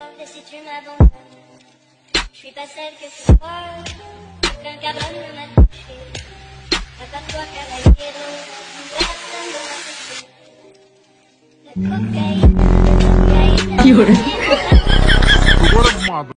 Et si tu m'abandonnes, je suis pas celle que tu crois. Aucun cabane ne m'a touché. À part toi, caballero, personne ne m'a touché. Le cocaïne, le cocaïne,